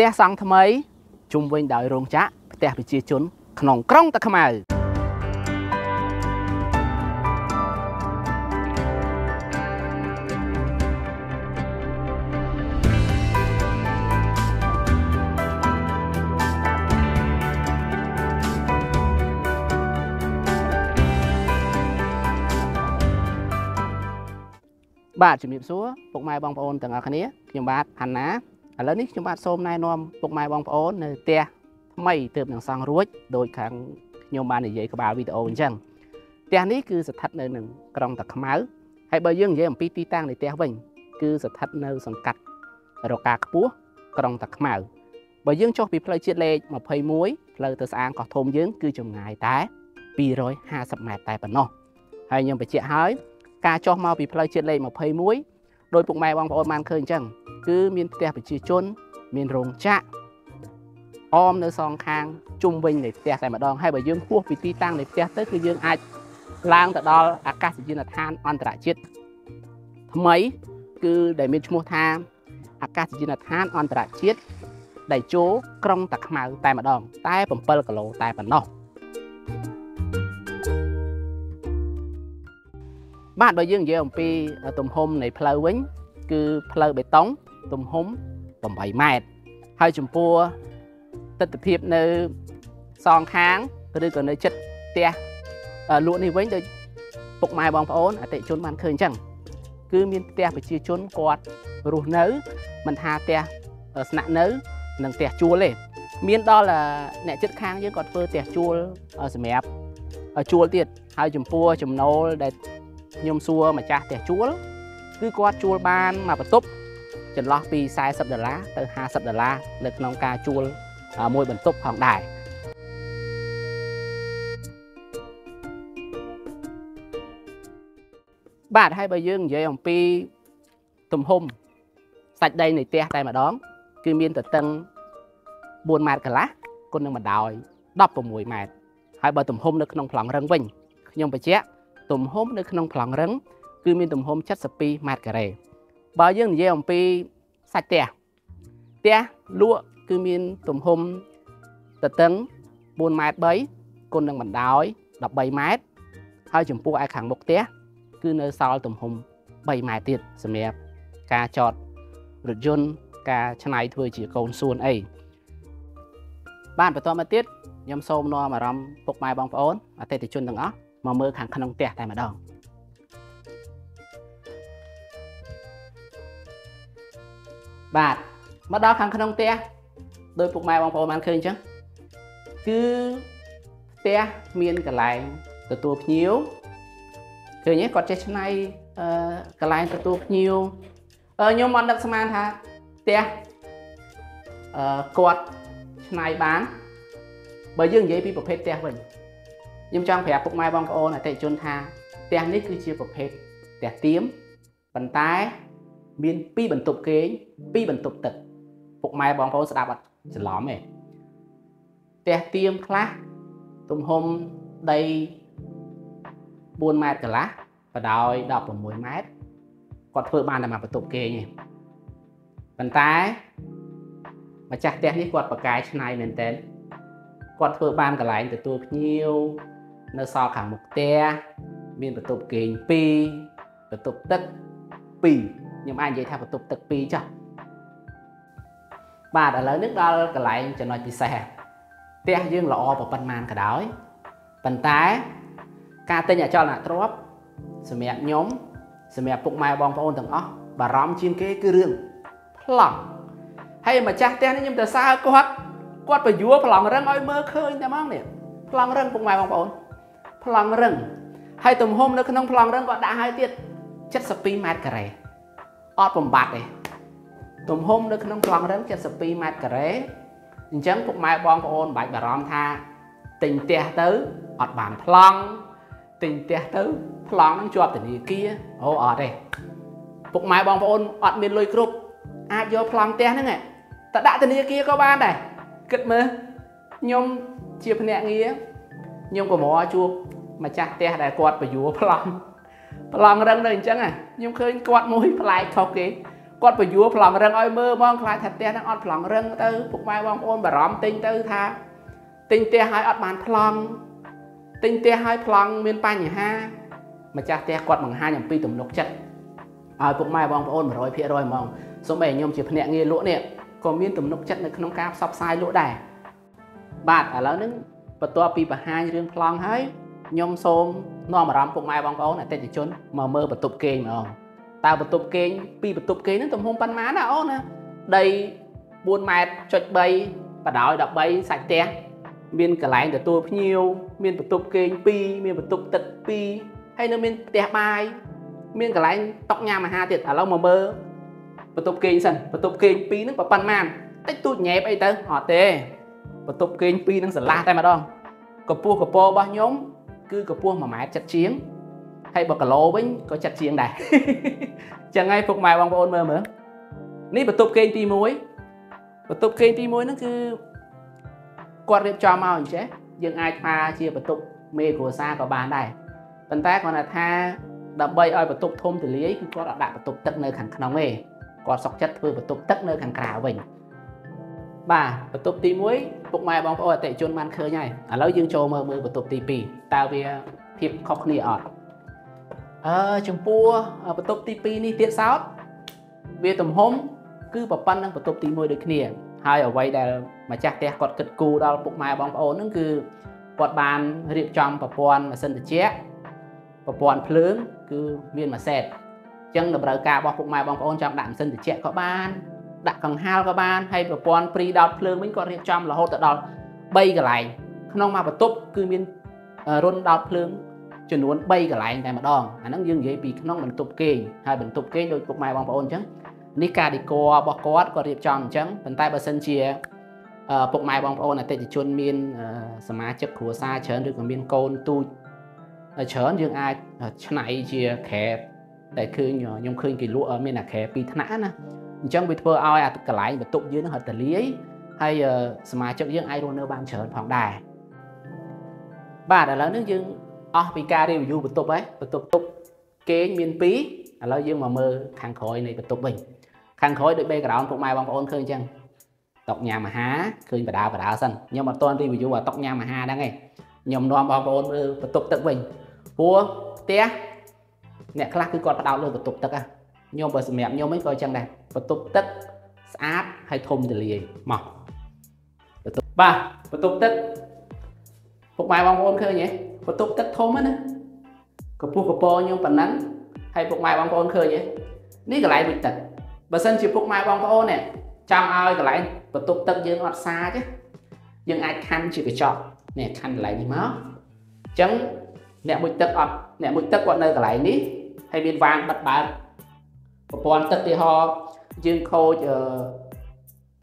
ផ្ទះសង់ថ្មីជុំវិញដោយរោងចក្រផ្ទះប្រជាជន ក្នុងក្រុងតាខ្មៅបាទជំរាបសួរពុកម៉ែបងប្អូនទាំងអស់គ្នាខ្ញុំបាទហាន់ណា ឥឡូវនេះខ្ញុំបាទសូមណែនាំពុកម៉ែបងប្អូននៅផ្ទះថ្មីទើបនឹងសង់រួចដោយខាងខ្ញុំបាននិយាយក្បាលវីដេអូអញ្ចឹងផ្ទះនេះគឺស្ថិតនៅនឹងក្រុងតាខ្មៅហើយបើយើងនិយាយអំពីទីតាំងនៃផ្ទះវិញគឺស្ថិតនៅសង្កាត់រកាខ្ពស់ក្រុងតាខ្មៅបើយើងចុះពីផ្លូវជាតិលេខ21ផ្លូវទៅស្អាងកោះធំយើងគឺចម្ងាយតែ250ម៉ែត្រតែប៉ុណ្ណោះហើយខ្ញុំបញ្ជាក់ហើយការចុះមកពីផ្លូវជាតិលេខ21ដោយពុកម៉ែបងប្អូនបានឃើញអញ្ចឹង គឺមានផ្ទះប្រជាជន មានរោងចក្រអមនៅសងខាងជុំវិញនៃផ្ទះតែម្ដងហើយបើយើងហួសពីទីតាំងនៃផ្ទះទៅគឺយើងអាចឡើងទៅដល់អាកាសយានដ្ឋានអន្តរជាតិថ្មីគឺដែលមានឈ្មោះថាអាកាសយានដ្ឋានអន្តរជាតិដែលចូលក្រុងតាខ្មៅតែម្ដង តែ7គីឡូតែប៉ុណ្ណោះបាទបើយើងនិយាយអំពីទំហំនៃផ្លូវវិញ គឺផ្លូវបេតុង ទំហំ8ម៉ែត្រហើយចំពោះទស្សនវិជ្ជានៅសងខាងឬក៏នៅចិត្តផ្ទះលក់នេះវិញដូចពុកម៉ែបងប្អូនអតិជនបានឃើញអញ្ចឹងគឺមានផ្ទះប្រជាជនគាត់រស់នៅមិនថាផ្ទះស្នាក់នៅនិងផ្ទះជួលទេមានដល់អ្នកចិត្តខាងយើងគាត់ធ្វើផ្ទះជួលសម្រាប់ជួលទៀតហើយចំពោះចំណូលដែលខ្ញុំសួរម្ចាស់ផ្ទះជួលគឺគាត់ជួលបានមួយបន្ទប់ ចន្លោះពី40ដុល្លារទៅ50ដុល្លារនៅក្នុងការជួលមួយបន្ទប់ផងដែរបាទហើយបើយើងនិយាយអំពីទំហំសាច់ដីនៃផ្ទះតែម្ដង គឺមានទទឹង4ម៉ែត្រកន្លះគុណនឹងបណ្ដោយ16ម៉ែត្រហើយបើទំហំនៅក្នុងប្លង់រឹងវិញខ្ញុំបញ្ជាក់ទំហំនៅក្នុងប្លង់រឹងគឺមានទំហំ72ម៉ែត្រការ៉េ បើយើងនិយាយអំពីសាច់ផ្ទះផ្ទះលក់គឺមានទំហំទទឹង4ម៉ែត្រ3គុណនឹងបណ្ដោយ13ម៉ែត្រហើយចំពោះឯខាងមុខផ្ទះគឺនៅសល់ទំហំ3ម៉ែត្រទៀតសម្រាប់ការចតរថយន្តការឆ្នៃធ្វើជាកូនសួនអីបានបន្តមកទៀតខ្ញុំសូមនាំអារម្មណ៍ពុកម៉ែបងប្អូនអតិថិជនទាំងអស់មកមើលខាងក្នុងផ្ទះតែម្ដង បាទមកដល់ខាងក្នុងផ្ទះដោយពុកម៉ែបងប្អូនបានឃើញអញ្ចឹងគឺផ្ទះមានកន្លែងទទួលភ្ញៀវឃើញទេគាត់ចេះឆ្នៃអឺកន្លែងទទួលភ្ញៀវអឺខ្ញុំអត់នឹកស្មានថាផ្ទះអឺគាត់ឆ្នៃបានបើយើងនិយាយពីប្រភេទផ្ទះវិញខ្ញុំចង់ប្រាប់ពុកម៉ែបងប្អូនអតិថិជនថាផ្ទះនេះគឺជាប្រភេទផ្ទះទៀមប៉ុន្តែ មាន2បន្ទប់គេង2បន្ទប់ទឹកពុកម៉ែបងប្អូនស្ដាប់អត់ច្រឡំទេផ្ទះទៀមខ្លះទំហំដី4ម៉ែត្រកន្លះបដោយ16ម៉ែត្រគាត់ធ្វើបានតែមួយបន្ទប់គេងទេប៉ុន្តែម្ចាស់ផ្ទះនេះគាត់បកកាយឆ្នៃមែនតើគាត់ធ្វើបានកន្លែងទទួលភ្ញៀវនៅសល់ខាងមុខផ្ទះមានបន្ទប់គេង2បន្ទប់ទឹក2 ខ្ញុំអាចនិយាយថាបន្ទប់ទឹក2ចុះបាទឥឡូវនេះដល់កន្លែងចំណុចពិសេសផ្ទះយើងល្អប្រប៉ុណ្ណាក៏ដោយប៉ុន្តែការទិញអចលនទ្រព្យសម្រាប់ខ្ញុំសម្រាប់ពុកម៉ែបងប្អូនទាំងអស់បារម្ភជាងគេគឺរឿងប្លង់ហើយម្ចាស់ផ្ទះនេះខ្ញុំទៅសើគាត់គាត់បញ្យួរប្លង់រឹងឲ្យមើលឃើញតែហ្មងនេះប្លង់រឹងពុកម៉ែបងប្អូនប្លង់រឹងហើយទំហំនៅក្នុងប្លង់រឹងគាត់ដាក់ឲ្យទៀត72ម៉ែត្រការ៉េ អត់បំបត្តិទេទំហំនៅក្នុងប្លង់រឹង72ម៉ែត្រការ៉េអញ្ចឹងពុកម៉ែបងប្អូនមិនបាច់បារម្ភថាទិញផ្ទះទៅអត់បានប្លង់ទិញផ្ទះទៅប្លង់នឹងជាប់ធនាគារអូអត់ទេពុកម៉ែបងប្អូនអត់មានលុយគ្រប់អាចយកប្លង់ផ្ទះហ្នឹងទៅដាក់ធនាគារក៏បានដែរគិតមើលខ្ញុំជាភ្នាក់ងារខ្ញុំក៏មកជួបម្ចាស់ផ្ទះដែលគាត់បញ្យួរប្លង់ ប្លង់រឹងទៅអញ្ចឹងខ្ញុំឃើញគាត់មួយប្លែកខុសគេគាត់បញ្យួរប្លង់រឹងឲ្យមើលហ្មងខ្លាចថាផ្ទះហ្នឹងអត់ប្លង់រឹងទៅពុកម៉ែបងប្អូនបារម្ភទិញទៅថាទិញផ្ទះឲ្យអត់បានប្លង់ទិញផ្ទះឲ្យប្លង់មានបញ្ហាម្ចាស់ផ្ទះគាត់បង្ហាញអំពីទំនុកចិត្តឲ្យពុកម៉ែបងប្អូន100%ហ្មងសូម្បីខ្ញុំជាភ្នាក់ងារលក់នេះក៏មានទំនុកចិត្តនៅក្នុងការផ្សព្វផ្សាយលក់ដែរបាទឥឡូវហ្នឹងបន្ទាប់ពីបង្ហាញរឿងប្លង់ហើយ ខ្ញុំសូមនាំអារម្មណ៍ពុកម៉ែបងប្អូនអតិថិជនមកមើលបន្ទប់គេងម្ដងតើបន្ទប់គេងពីបន្ទប់គេងហ្នឹងទំហំប៉ុន្មានណាអូនណាដី4ម៉ែត្រចុច3បដោយ13សាច់ផ្ទះមានកន្លែងទទួលភ្ញៀវមានបន្ទប់គេង2មានបន្ទប់ទឹក2ហើយនៅមានផ្ទះបាយមានកន្លែងតុកញ៉ាំអាហារទៀតឥឡូវមកមើលបន្ទប់គេងសិនបន្ទប់គេង2ហ្នឹងប៉ុន្មានតិចតួចញ៉ែបអីទៅអត់ទេបន្ទប់គេង2ហ្នឹងស្រឡះតែម្ដងកម្ពស់កពរបស់ខ្ញុំ គឺកម្ពស់1ម៉ែត្រចិត្តជាងហើយបើគីឡូវិញក៏ចិត្តជាងដែរចឹងហើយពុកម៉ែបងប្អូនមើលមើលនេះបន្ទប់គេងទី1បន្ទប់គេងទី1ហ្នឹងគឺគាត់រៀបចំមកអញ្ចេះយើងអាចថាជាបន្ទប់មេគ្រួសារក៏បានដែរប៉ុន្តែគាត់ថាដើម្បីឲ្យបន្ទប់ធំទូលាយគឺគាត់អត់ដាក់បន្ទប់ទឹកនៅខាងក្នុងទេគាត់សុកចិត្តធ្វើបន្ទប់ទឹកនៅខាងក្រៅវិញបាទបន្ទប់ទី1 ពុកម៉ែបងប្អូនអតិជនបានឃើញហើយឥឡូវយើងចូលមើលមើលបន្ទប់ទី2តើវាភាពខុសគ្នាអត់អឺចំពោះបន្ទប់ទី2នេះទៀតសោតវាទំហំគឺប្រព័ន្ធនឹងបន្ទប់ទី1ដូចគ្នា ហើយអ្វីដែលម្ចាស់ផ្ទះគាត់គិតគូរដល់ពុកម៉ែបងប្អូនហ្នឹងគឺគាត់បានរៀបចំប្រព័ន្ធម៉ាស៊ីនត្រជាក់ប្រព័ន្ធភ្លើងគឺមានមួយសេតអញ្ចឹងតម្រូវការរបស់ពុកម៉ែបងប្អូនចង់ដាក់ម៉ាស៊ីនត្រជាក់ក៏បាន ដាក់កង្ហាលក៏បានហើយប្រព័ន្ធព្រីដោតភ្លើងវិញគាត់រៀបចំរហូតដល់3កន្លែងក្នុងមួយបន្ទប់គឺមានរុនដោតភ្លើងចំនួន3កន្លែងតែម្ដងអាហ្នឹងយើងនិយាយពីក្នុងបន្ទប់គេងហើយបន្ទប់គេងដូចពុកម៉ែបងប្អូនអញ្ចឹងនេះការឌីក័ររបស់គាត់គាត់រៀបចំអញ្ចឹងប៉ុន្តែបើសិនជាពុកម៉ែបងប្អូនអតិថិជនមានសមាជិកគ្រួសារច្រើនឬក៏មានកូនទូចច្រើនយើងអាចឆ្នៃជាក្រែតែឃើញខ្ញុំឃើញគេលក់មានអាក្រែពីរថ្នាក់ណា អញ្ចឹងវាធ្វើឲ្យអាកន្លែងបន្ទប់យើងនឹងហត់តលាយហើយសមាជិកយើងអាចរស់នៅបានច្រើនផងដែរបាទឥឡូវនេះយើងអស់ពីការ review បន្ទប់ហើយបន្ទប់ទុកគេងមាន2ឥឡូវយើងមកមើលខាងក្រោយនៃបន្ទប់វិញខាងក្រោយដូច background ពុកម៉ែបងប្អូនឃើញអញ្ចឹងតុកញ៉ាំអាហារឃើញបដាបដាសិនខ្ញុំអត់ទាន់ review អាតុកញ៉ាំអាហារហ្នឹងឯងខ្ញុំនាំបងប្អូនមើលបន្ទប់ទឹកវិញព្រោះផ្ទះអ្នកខ្លះគឺគាត់ផ្ដោតលើបន្ទប់ទឹកហ่ะ ខ្ញុំបើសម្រាប់ខ្ញុំវិញក៏អញ្ចឹងដែរបន្ទប់ទឹកស្អាតហើយធំទូលាយមកបន្ទប់បាទបន្ទប់ទឹកពុកម៉ែបងប្អូនឃើញទេបន្ទប់ទឹកធំណាកម្ពស់កពខ្ញុំប៉ុណ្ណឹងហើយពុកម៉ែបងប្អូនឃើញទេនេះកន្លែងវិទឹកបើសិនជាពុកម៉ែបងប្អូននេះចង់ឲ្យកន្លែងបន្ទប់ទឹកយើងអត់សាចយើងអាចខណ្ឌជាកញ្ចក់នេះខណ្ឌកន្លែងនេះមកអញ្ចឹងអ្នកមួយទឹកអត់អ្នកមួយទឹកគាត់នៅកន្លែងនេះហើយមានវាងបិទបើក ប្រព័ន្ធទឹកទីហោយើងខូច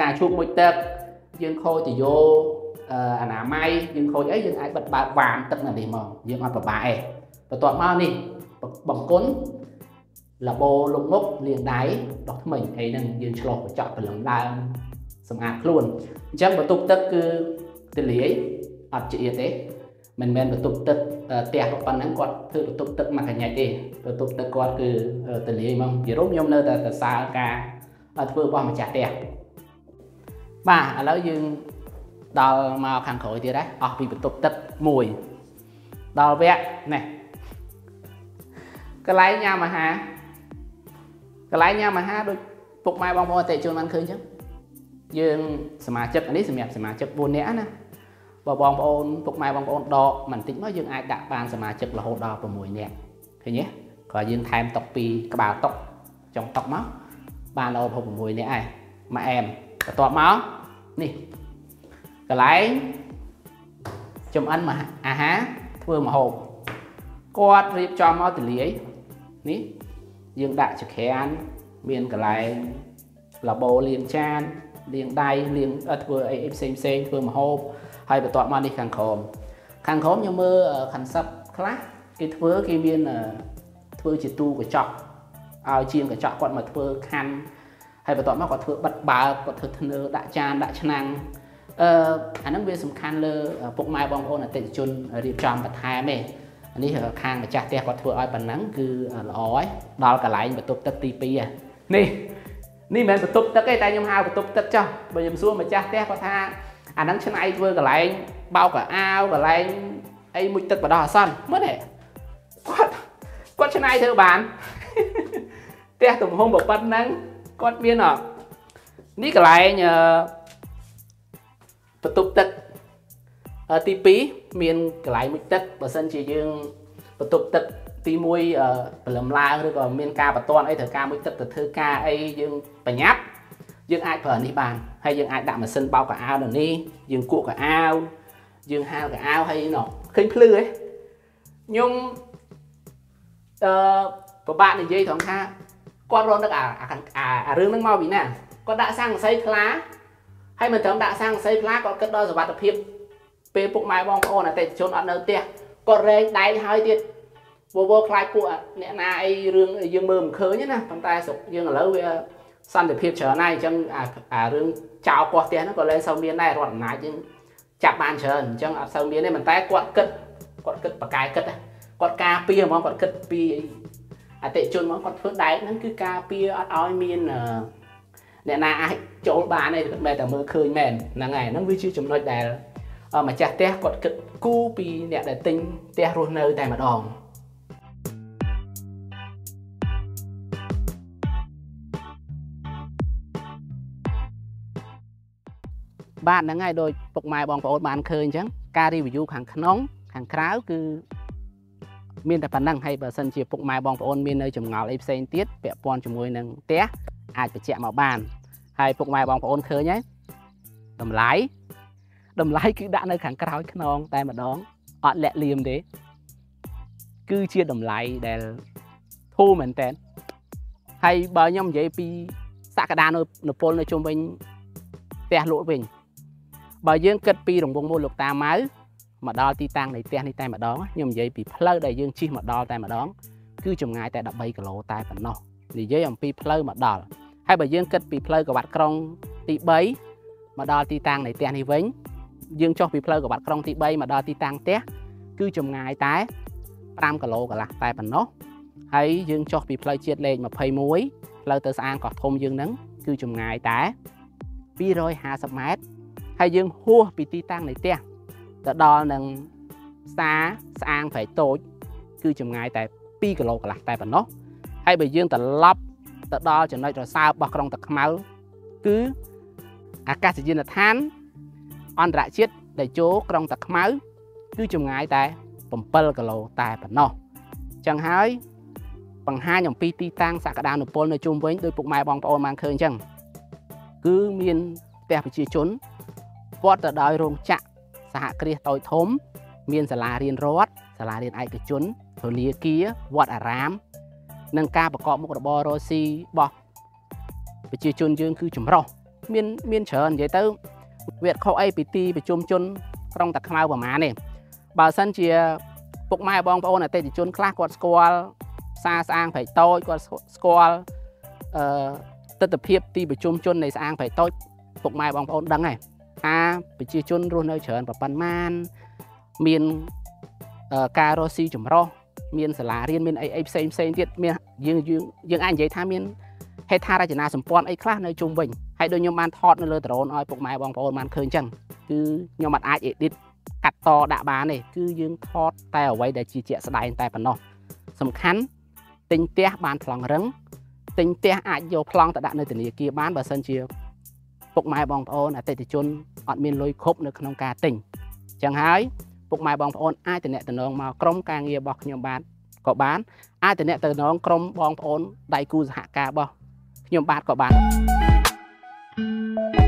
ការជូកមួយទឹកយើងខូចទៅយោអនាម័យយើងខូចអីយើងអាចបិទបើកវាងទឹកនៅនេះមកយើងអត់ពិបាកទេបន្ទាប់មកនេះបង្គន់លបោលុកមុខលាងដៃដោះថ្មីអីហ្នឹងយើងឆ្លោះកញ្ចក់ព្រលឹងដើមសម្អាតខ្លួនអញ្ចឹងបន្ទប់ទឹកគឺទលាយអត់ជាទេ មិនមែនបន្ទប់ទឹកផ្ទះប៉ុណ្ណឹងគាត់ធ្វើបន្ទប់ទឹកមកកញ្ញាទេបន្ទប់ទឹកគាត់គឺទលាយហ្មងពីរំខ្ញុំនៅតែសរសើរការធ្វើរបស់ម្ចាស់ផ្ទះបាទឥឡូវយើងដល់មកខាងក្រោយទៀតដែរអស់ពីបន្ទប់ទឹកមួយដល់វគ្គនេះកន្លែងញ៉ាំអាហារកន្លែងញ៉ាំអាហារដូចពុកម៉ែបងប្អូនអតិជនបានឃើញអញ្ចឹងយើងសមាជិកនេះសម្រាប់សមាជិក4នាក់ណា បើបងប្អូនពុកម៉ែបងប្អូនដកបន្តិចមកយើងអាចដាក់បានសមាជិករហូតដល់6នាក់ឃើញទេក៏យើងថែមតុកពីក្បាលតុកចុងតុកមកបានដល់6នាក់ឯងមកអែមបន្ទាប់មកនេះកន្លែងចំអិនអាហារធ្វើម្ហូបគាត់រៀបចំមកទលាយនេះយើងដាក់ចក្រានមានកន្លែងលបោលាងចានលាងដៃលាងធ្វើអីផ្សេងផ្សេងធ្វើម្ហូប ហើយបន្ទាប់មកនេះខាងក្រោមខាងក្រោមខ្ញុំមើលខាងសັບខ្លះគេធ្វើគេមានធ្វើជាទូកញ្ចក់ឲ្យជាងកញ្ចក់គាត់មកធ្វើខាន់ហើយបន្ទាប់មកគាត់ធ្វើបិទបើកគាត់ធ្វើធ្នើដាក់ចានដាក់ឆ្នាំងអឺអាហ្នឹងវាសំខាន់លើពុកម៉ែបងប្អូនអតិថិជនរៀបចំបន្ថែមទេនេះខាងម្ចាស់ផ្ទះគាត់ធ្វើឲ្យប៉ុណ្ណឹងគឺល្អហើយដល់កន្លែងបន្ទប់ទឹកទី2នេះនេះមិនមែនបន្ទប់ទឹកទេតែខ្ញុំហៅបន្ទប់ទឹកចុះបើខ្ញុំសួរម្ចាស់ផ្ទះគាត់ថា អាហ្នឹងឆ្នៃធ្វើកន្លែងបោកកៅអាវកន្លែងអីមួយទឹកបដោះអាសន្នមើលទេគាត់គាត់ឆ្នៃធ្វើបានផ្ទះទំហំប៉ុណ្ណឹងគាត់មានអនេះកន្លែងអឺបន្ទប់ទឹកទី2មានកន្លែងមួយទឹកបើសិនជាយើងបន្ទប់ទឹកទី1ព្រលឹមឡើងឬក៏មានការបន្ទាន់អីត្រូវការមួយទឹកទៅធ្វើការអីយើងបញ្ញាប់ យើងអាចប្រើនេះបានហើយយើងអាចដាក់ម៉ាស៊ីនបោកកៅអៅនៅនេះយើងគក់កៅអៅយើងហាលកៅអៅហើយណោះឃើញភ្លឺហ៎ខ្ញុំអឺពិបាកនិយាយត្រង់ថាគាត់រត់នឹកអាអារឿងហ្នឹងមកពីណាគាត់ដាក់ស័ង្កសីខ្លាហើយមិនត្រឹមដាក់ស័ង្កសីខ្លាគាត់គិតដល់សុខភាពពេលពុកម៉ែបងប្អូនអតិថិជនអត់នៅផ្ទះគាត់រែងដែកហើយទៀតវវខ្លាចពួកអ្នកណាអីរឿងយើងមើលមិនឃើញណាប៉ុន្តែស្រុកយើងឥឡូវវា សន្តិភាពច្រើនណាស់អញ្ចឹងអារឿងចោលពោះផ្ទះហ្នឹងក៏លែងសូវមានដែររដ្ឋអំណាចយើងចាប់បានច្រើនអញ្ចឹងអត់សូវមានទេប៉ុន្តែគាត់គិតគាត់គិតប្រកែគិតគាត់ការពារហ្មងគាត់គិតពីអតិជនហ្មងគាត់ធ្វើដែកហ្នឹងគឺការពារអត់ឲ្យមានអ្នកណាអាចចូលបានទេគាត់មែនតែមើលឃើញមែនហ្នឹងហើយហ្នឹងវាជាចំណុចដែលម្ចាស់ផ្ទះគាត់គិតគូពីអ្នកដែលទិញផ្ទះរស់នៅតែម្ដង បាទហ្នឹងហើយដោយពុកម៉ែបងប្អូនបានឃើញអញ្ចឹងការ review ខាងក្នុងខាងក្រៅគឺមានតែប៉ុណ្ណឹងហើយបើសិនជាពុកម៉ែបងប្អូនមាននៅចម្ងល់អីផ្សេងទៀតពាក់ព័ន្ធជាមួយនឹងផ្ទះអាចបញ្ជាក់មកបានហើយពុកម៉ែបងប្អូនឃើញហើយតម្លៃតម្លៃគឺដាក់នៅខាងក្រោយខ្នងតែម្ដងអត់លាក់លៀមទេគឺជាតម្លៃដែលធូរមែនតើហើយបើខ្ញុំនិយាយពីសក្តានុពលនៅជុំវិញផ្ទះលក់វិញ បើយើងគិតពីរង្វង់មូលលោកតាម៉ៅមកដល់ទីតាំងនៃផ្ទះនេះតែម្ដងខ្ញុំនិយាយពីផ្លូវដែលយើងជិះមកដល់តែម្ដងគឺចម្ងាយតែ13គីឡូតែប៉ុណ្ណោះនិយាយអំពីផ្លូវមកដល់ហើយបើយើងគិតពីផ្លូវកវ៉ាត់ក្រុងទី3មកដល់ទីតាំងនៃផ្ទះនេះវិញយើងចុះពីផ្លូវកវ៉ាត់ក្រុងទី3មកដល់ទីតាំងផ្ទះគឺចម្ងាយតែ5គីឡូកន្លះតែប៉ុណ្ណោះហើយយើងចុះពីផ្លូវជាតិលេខ21ផ្លូវទៅស្អាងកោះធំយើងហ្នឹងគឺចម្ងាយតែ250ម៉ែត្រ ហើយយើងហួសពីទីតាំងនៃផ្ទះទៅដល់នឹងផ្សារស្អាងព្រែកតូច គឺចម្ងាយតែ2គីឡូកន្លះតែប៉ុណ្ណោះហើយបើយើងត្រឡប់ទៅដល់ចំណុចរសើបរបស់ក្រុងតាខ្មៅគឺអាកាសយានដ្ឋានអន្តរជាតិដែលចូលក្រុងតាខ្មៅ គឺចម្ងាយតែ7គីឡូតែប៉ុណ្ណោះចឹងហើយបង្ហាញអំពីទីតាំងសក្តានុពលនៅជុំវិញដោយពុកម៉ែបងប្អូនបានឃើញចឹងគឺមានផ្ទះប្រជាជន ព័ទ្ធទៅដោយរោងចក្រសហគ្រាសតូចធំ មានសាលារៀនរដ្ឋសាលារៀនឯកជនធនាគារវត្តអារាម និងការប្រកបមុខរបររស់ស៊ីរបស់ប្រជាជនយើងគឺចម្រុះមានមានច្រើននិយាយទៅវាខុសអីពីទីប្រជុំជនក្រុងតាខ្មៅប្រហែលនេះបើសិនជាពុកម៉ែបងប្អូនអតិថិជនខ្លះគាត់ស្គាល់ផ្សារស្អាងព្រៃតូចគាត់ស្គាល់អឺទស្សនវិជ្ជាទីប្រជុំជននៃស្អាងព្រៃតូចពុកម៉ែបងប្អូនដឹងហើយ ថាប្រជាជនរស់នៅច្រើនប្រប៉ុណ្ណានមានការរស់ស៊ីចម្រុះមានសាលារៀនមានអីអីផ្សេងផ្សេងទៀតមានយើងយើងយើងអាចនិយាយថាមានហេដ្ឋារចនាសម្ព័ន្ធអីខ្លះនៅជុំវិញហើយដូចខ្ញុំបានថតនៅលើដ្រូនឲ្យពុកម៉ែបងប្អូនបានឃើញចឹងគឺខ្ញុំអាច edit កាត់តដាក់បានទេគឺយើងថតតែអ្វីដែលជាជាក់ស្ដែងតែប៉ុណ្ណោះសំខាន់ទិញផ្ទះបានប្លង់រឹងទិញផ្ទះអាចយកប្លង់ទៅដាក់នៅធនាគារបានបើសិនជា ពុកម៉ែបងប្អូនអតិថិជនអត់មានលុយគ្រប់នៅក្នុងការទិញអញ្ចឹងហើយពុកម៉ែបងប្អូនអាចតំណែងមកក្រុមការងាររបស់ខ្ញុំបានក៏បានអាចតំណែងក្រុមបងប្អូនដៃគូសហការរបស់ខ្ញុំបាទក៏បាន thank you